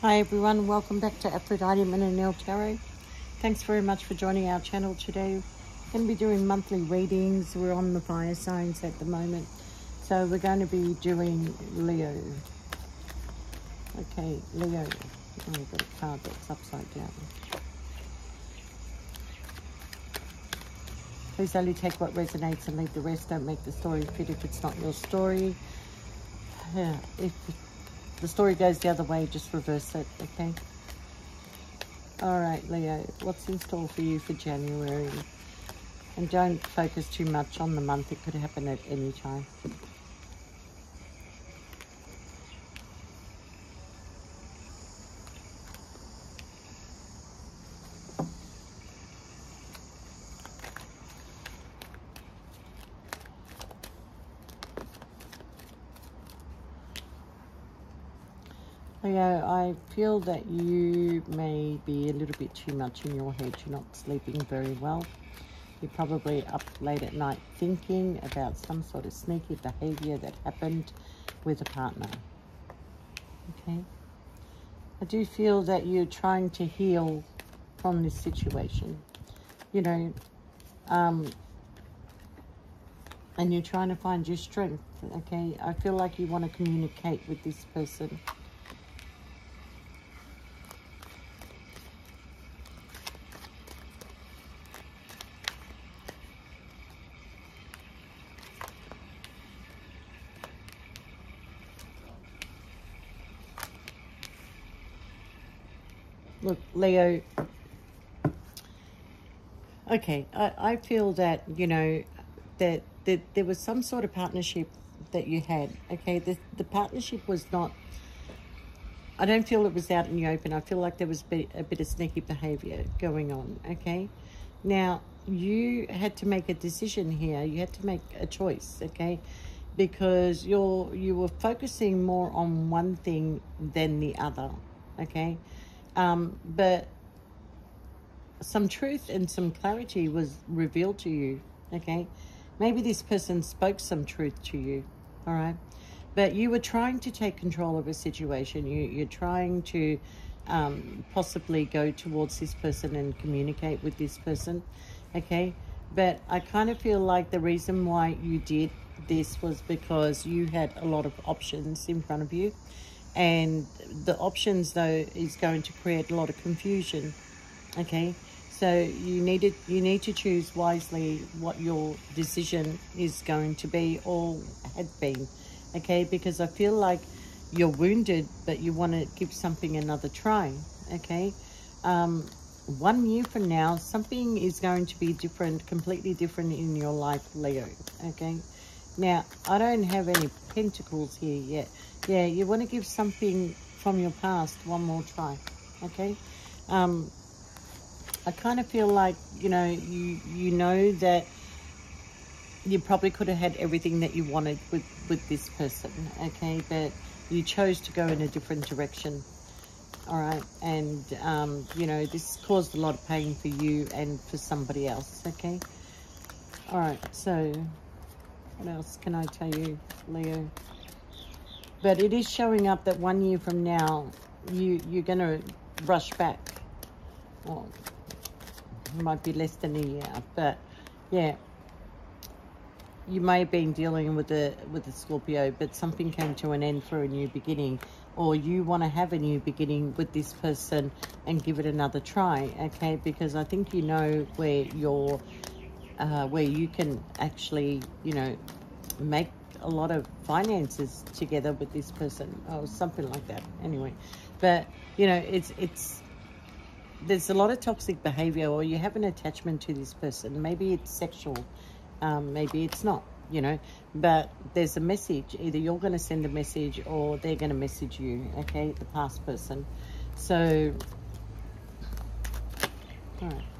Hi everyone, welcome back to Aphrodite Men El Nile Tarot. Thanks very much for joining our channel today. We're going to be doing monthly readings. We're on the fire signs at the moment. So we're going to be doing Leo. Okay, Leo. Oh, I've got a card that's upside down. Please only take what resonates and leave the rest. Don't make the story fit if it's not your story. Yeah, if the story goes the other way, just reverse it, okay? All right, Leo, what's in store for you for January? And don't focus too much on the month. It could happen at any time. Leo, I feel that you may be a little bit too much in your head. You're not sleeping very well. You're probably up late at night thinking about some sort of sneaky behavior that happened with a partner. Okay? I do feel that you're trying to heal from this situation. You know, um, and you're trying to find your strength. Okay? I feel like you want to communicate with this person look, Leo, okay, I, I feel that, you know, that, that there was some sort of partnership that you had, okay? The, the partnership was not, I don't feel it was out in the open. I feel like there was a bit, of sneaky behavior going on, okay? Now, you had to make a decision here. You had to make a choice, okay? Because you're you were focusing more on one thing than the other, okay? Um, but some truth and some clarity was revealed to you, okay? Maybe this person spoke some truth to you, all right? But you were trying to take control of a situation. You, you're trying to um, possibly go towards this person and communicate with this person, okay? But I kind of feel like the reason why you did this was because you had a lot of options in front of you and the options though is going to create a lot of confusion okay? So you need needed you need to choose wisely what your decision is going to be or had been okay? Because i feel like you're wounded but you want to give something another try okay? Um, one year from now something is going to be different completely different in your life leo okay now i don't have any pentacles here yet yeah, you want to give something from your past one more try, okay? Um, I kind of feel like, you know, you, you know that you probably could have had everything that you wanted with, with this person, okay? But you chose to go in a different direction, all right? And, um, you know, this caused a lot of pain for you and for somebody else, okay? All right, so what else can I tell you, Leo? But it is showing up that one year from now, you, you're going to rush back. Well, it might be less than a year, but yeah. You may have been dealing with a with a Scorpio, but something came to an end for a new beginning, or you want to have a new beginning with this person and give it another try, okay? Because I think you know where you're, uh, where you can actually, you know, make a lot of finances together with this person or something like that. Anyway but you know it's it's there's a lot of toxic behavior or you have an attachment to this person. Maybe it's sexual um, maybe it's not you know but there's a message. Either you're going to send a message or they're going to message you okay the past person. So all right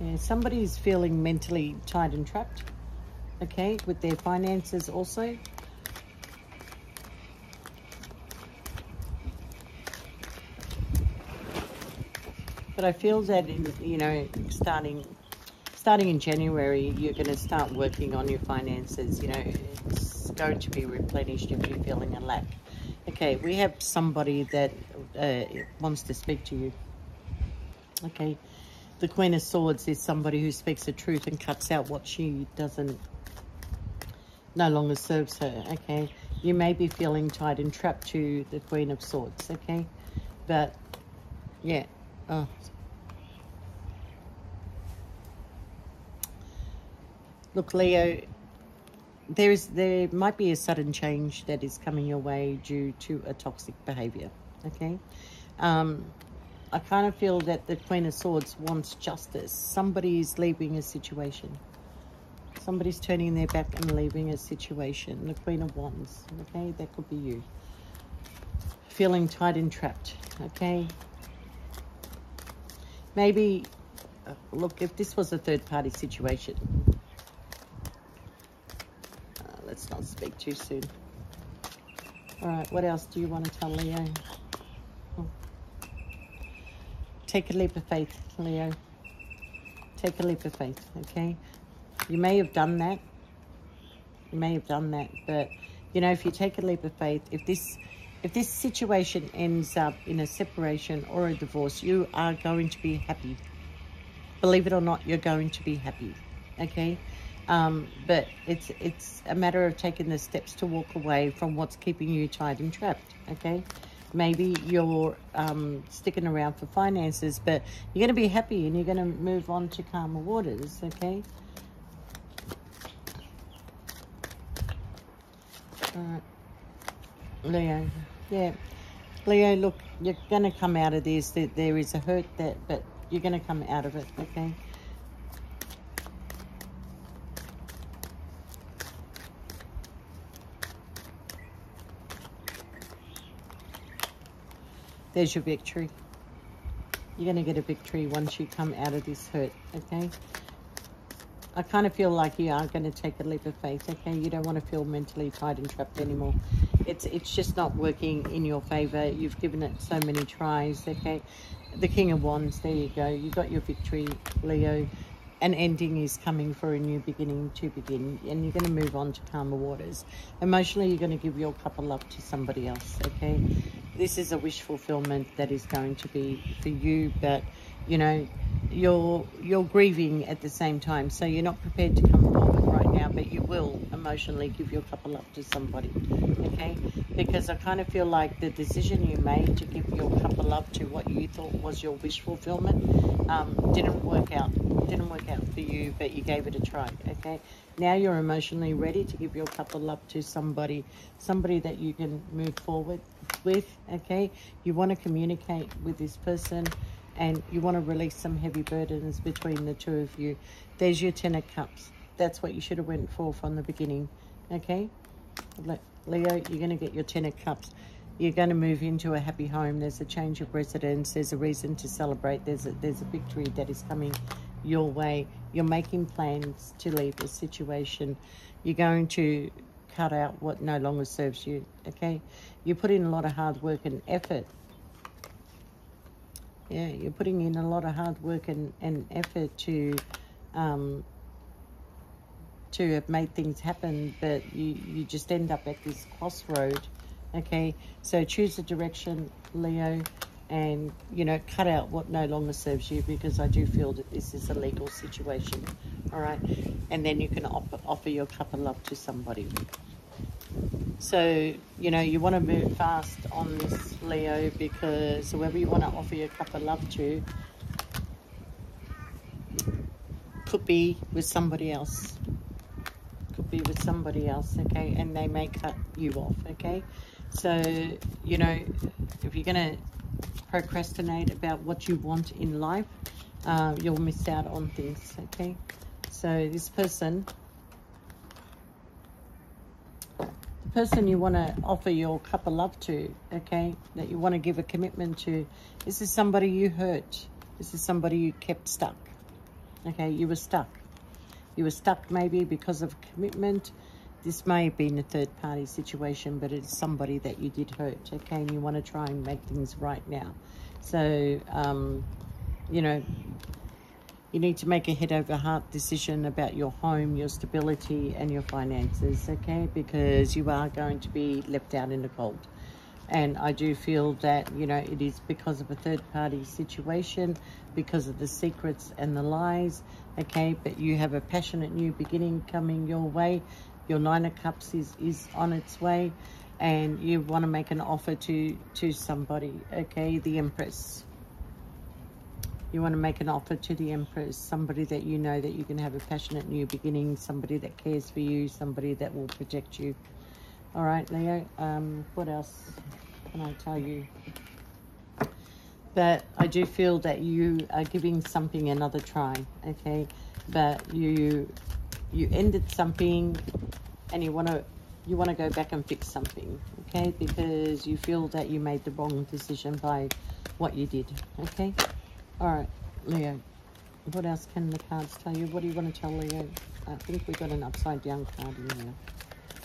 yeah, somebody's feeling mentally tied and trapped okay, with their finances also. But I feel that, in, you know, starting starting in January, you're going to start working on your finances. You know, it's going to be replenished if you're feeling a lack. Okay, we have somebody that uh, wants to speak to you. Okay, the Queen of Swords is somebody who speaks the truth and cuts out what she doesn't, no longer serves her. Okay, you may be feeling tied and trapped to the Queen of Swords. Okay, but yeah, oh. Look, Leo, there is there might be a sudden change that is coming your way due to a toxic behavior okay um, i kind of feel that the queen of swords wants justice. Somebody is leaving a situation. Somebody's turning their back and leaving a situation. The queen of wands okay? That could be you. Feeling tied and trapped okay? Maybe uh, look if this was a third party situation let's not speak too soon. All right, what else do you want to tell Leo? Oh. Take a leap of faith, Leo. Take a leap of faith, okay? You may have done that. You may have done that, but you know, if you take a leap of faith, if this if this situation ends up in a separation or a divorce, you are going to be happy. Believe it or not, you're going to be happy. Okay? Um, but it's it's a matter of taking the steps to walk away from what's keeping you tied and trapped. Okay, maybe you're um, sticking around for finances, but you're going to be happy and you're going to move on to calmer waters. Okay. Leo. Yeah, Leo. Look, you're going to come out of this. There is a hurt that, but you're going to come out of it. Okay. There's your victory. You're going to get a victory once you come out of this hurt, okay? I kind of feel like you are going to take a leap of faith, okay? You don't want to feel mentally tied and trapped anymore. It's it's just not working in your favor. You've given it so many tries, okay? The King of Wands, there you go. You got your victory, Leo. An ending is coming for a new beginning to begin, and you're going to move on to calmer waters. Emotionally, you're going to give your cup of love to somebody else, okay? This is a wish fulfillment that is going to be for you, but you know, you're you're grieving at the same time, so you're not prepared to come forward right now, but you will emotionally give your cup of love to somebody, okay? Because I kind of feel like the decision you made to give your cup of love to what you thought was your wish fulfillment um, didn't work out, didn't work out for you, but you gave it a try, okay? Now you're emotionally ready to give your cup of love to somebody, somebody that you can move forward with, okay? You want to communicate with this person and you want to release some heavy burdens between the two of you. There's your Ten of Cups. That's what you should have went for from the beginning, okay? Leo, you're going to get your Ten of Cups. You're going to move into a happy home. There's a change of residence. There's a reason to celebrate. There's a, there's a victory that is coming your way. You're making plans to leave the situation. You're going to cut out what no longer serves you, okay? You put in a lot of hard work and effort. Yeah, you're putting in a lot of hard work and, and effort to um, to have made things happen, but you, you just end up at this crossroad, okay? So choose a direction, Leo, and, you know, cut out what no longer serves you because I do feel that this is a legal situation, all right? And then you can offer, offer your cup of love to somebody. So, you know, you want to move fast on this, Leo, because whoever you want to offer your cup of love to could be with somebody else. Could be with somebody else, okay? And they may cut you off, okay? So, you know, if you're going to procrastinate about what you want in life, uh, you'll miss out on things, okay? So this person person you want to offer your cup of love to, okay, that you want to give a commitment to, this is somebody you hurt. This is somebody you kept stuck, okay? You were stuck. You were stuck maybe because of commitment. This may have been a third-party situation, but it's somebody that you did hurt, okay? And you want to try and make things right now. So, um, you know, you need to make a head over heart decision about your home, your stability, and your finances, okay? Because you are going to be left out in the cold. And I do feel that, you know, it is because of a third party situation, because of the secrets and the lies, okay? But you have a passionate new beginning coming your way. Your Nine of Cups is, is on its way and you want to make an offer to, to somebody, okay? The Empress. You want to make an offer to the Empress, somebody that you know that you can have a passionate new beginning, somebody that cares for you, somebody that will protect you. All right, Leo, um, what else can I tell you? But I do feel that you are giving something another try, okay? But you you ended something and you want to you want to go back and fix something, okay? Because you feel that you made the wrong decision by what you did, okay? All right, Leo. What else can the cards tell you? What do you want to tell Leo? I think we got an upside down card in there.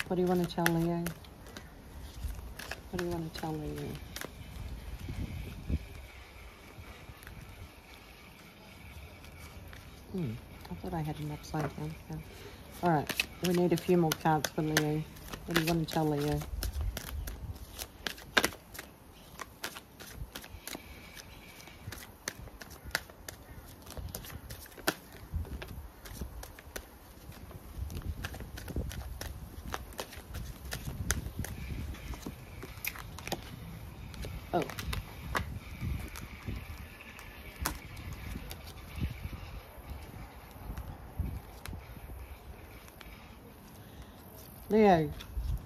What do you want to tell Leo? What do you want to tell Leo? Hmm, I thought I had an upside down card. All right, we need a few more cards for Leo. What do you want to tell Leo? Oh. Leo,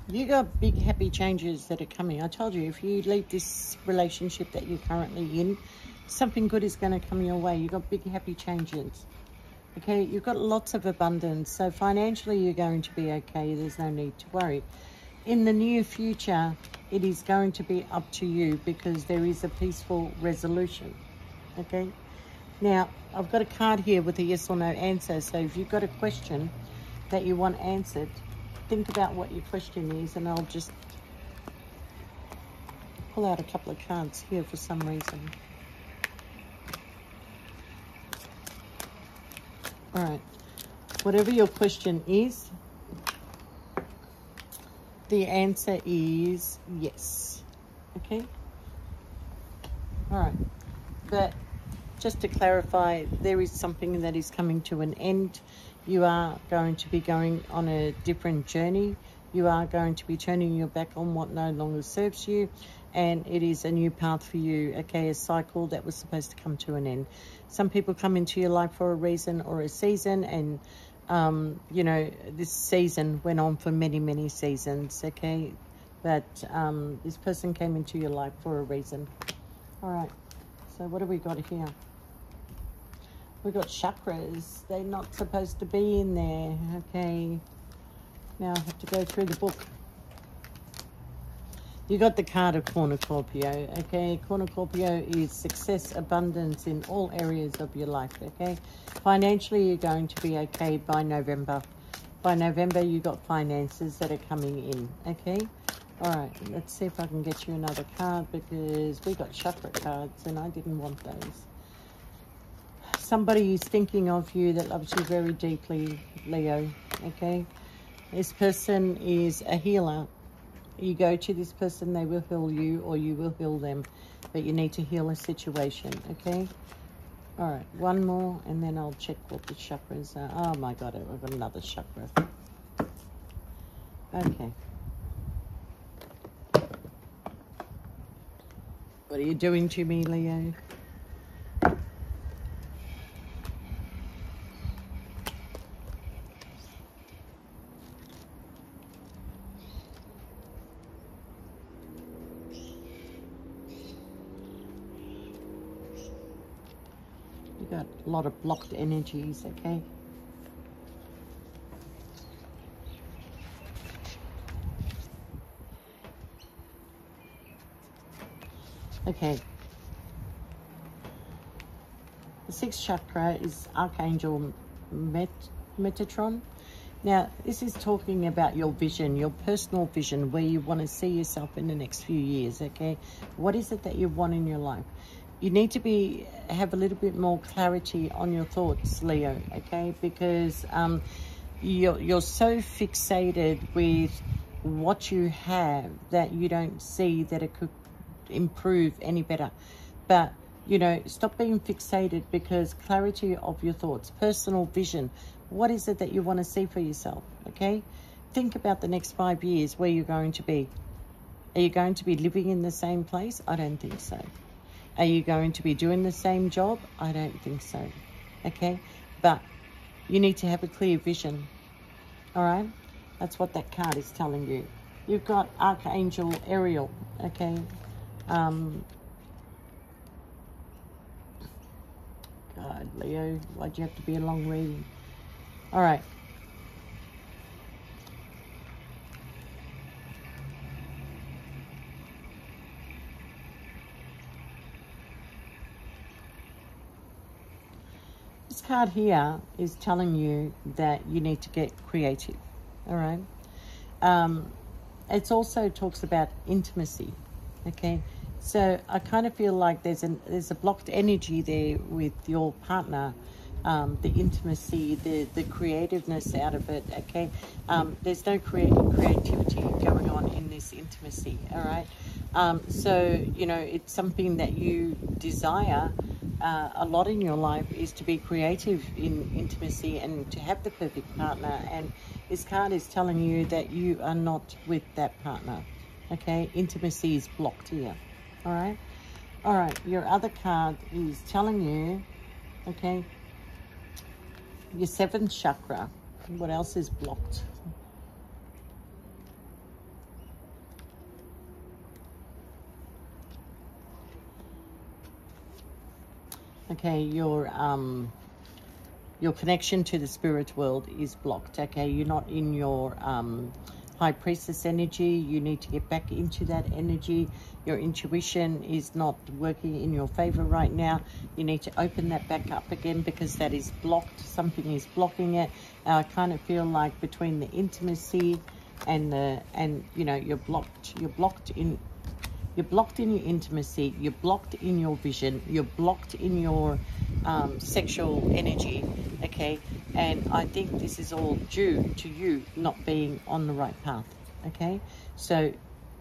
you got big happy changes that are coming. I told you, if you leave this relationship that you're currently in, something good is going to come your way. You've got big happy changes. Okay, you've got lots of abundance. So financially, you're going to be okay. There's no need to worry. In the near future, it is going to be up to you because there is a peaceful resolution. Okay. Now, I've got a card here with a yes or no answer. So if you've got a question that you want answered, think about what your question is and I'll just pull out a couple of cards here for some reason. All right. Whatever your question is, the answer is yes. Okay? All right. But just to clarify, there is something that is coming to an end. You are going to be going on a different journey. You are going to be turning your back on what no longer serves you. And it is a new path for you, okay? A cycle that was supposed to come to an end. Some people come into your life for a reason or a season and um, you know, this season went on for many, many seasons, okay? But um, this person came into your life for a reason. All right, so what do we got here? We've got chakras. They're not supposed to be in there, okay? Now I have to go through the book. You got the card of Cornucopia, okay? Cornucopia is success, abundance in all areas of your life, okay? Financially, you're going to be okay by November. By November, you got finances that are coming in, okay? All right, let's see if I can get you another card because we got chakra cards and I didn't want those. Somebody is thinking of you that loves you very deeply, Leo, okay? This person is a healer you go to this person, they will heal you or you will heal them. But you need to heal a situation, okay? All right, one more and then I'll check what the chakras are. Oh my God, I've got another chakra. Okay. What are you doing to me, Leo? You got a lot of blocked energies, okay? Okay. The sixth chakra is Archangel Met Metatron. Now, this is talking about your vision, your personal vision, where you want to see yourself in the next few years, okay? What is it that you want in your life? You need to be have a little bit more clarity on your thoughts, Leo, okay? Because um, you're, you're so fixated with what you have that you don't see that it could improve any better. But, you know, stop being fixated because clarity of your thoughts, personal vision. What is it that you want to see for yourself? Okay? Think about the next five years where you're going to be. Are you going to be living in the same place? I don't think so. Are you going to be doing the same job? I don't think so. Okay? But you need to have a clear vision. All right? That's what that card is telling you. You've got Archangel Ariel. Okay? Um, God, Leo, why'd you have to be a long reading? All right. Card here is telling you that you need to get creative. All right. Um, it also talks about intimacy. Okay. So I kind of feel like there's an there's a blocked energy there with your partner. Um, the intimacy, the the creativeness out of it. Okay, um, there's no creative creativity going on in this intimacy. All right, um, so you know it's something that you desire uh, a lot in your life is to be creative in intimacy and to have the perfect partner. And this card is telling you that you are not with that partner. Okay, intimacy is blocked here. All right, all right. Your other card is telling you, okay, your seventh chakra. What else is blocked? Okay your um your connection to the spirit world is blocked okay? You're not in your um high priestess energy. You need to get back into that energy. Your intuition is not working in your favor right now. You need to open that back up again because that is blocked. Something is blocking it. I kind of feel like between the intimacy and the and you know you're blocked. You're blocked in you're blocked in your intimacy. You're blocked in your vision. You're blocked in your um, sexual energy. Okay. And I think this is all due to you not being on the right path. Okay. So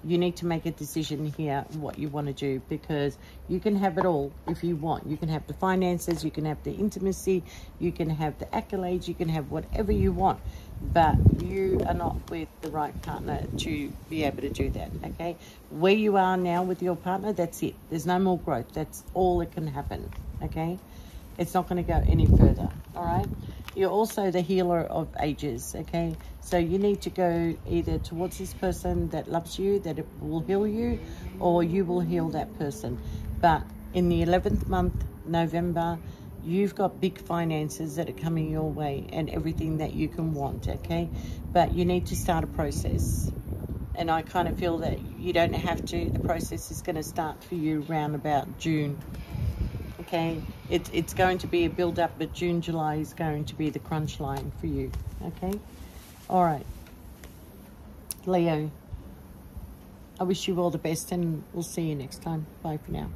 you need to make a decision here what you want to do because you can have it all if you want. You can have the finances, you can have the intimacy, you can have the accolades, you can have whatever you want but you are not with the right partner to be able to do that, okay? Where you are now with your partner, that's it. There's no more growth. That's all that can happen, okay? It's not going to go any further, all right? You're also the healer of ages, okay? So you need to go either towards this person that loves you, that it will heal you, or you will heal that person. But in the 11th month, November, you've got big finances that are coming your way and everything that you can want, okay? But you need to start a process. And I kind of feel that you don't have to, the process is going to start for you around about June. Okay, it, it's going to be a build up, but June, July is going to be the crunch line for you. Okay, all right, Leo. I wish you all the best, and we'll see you next time. Bye for now.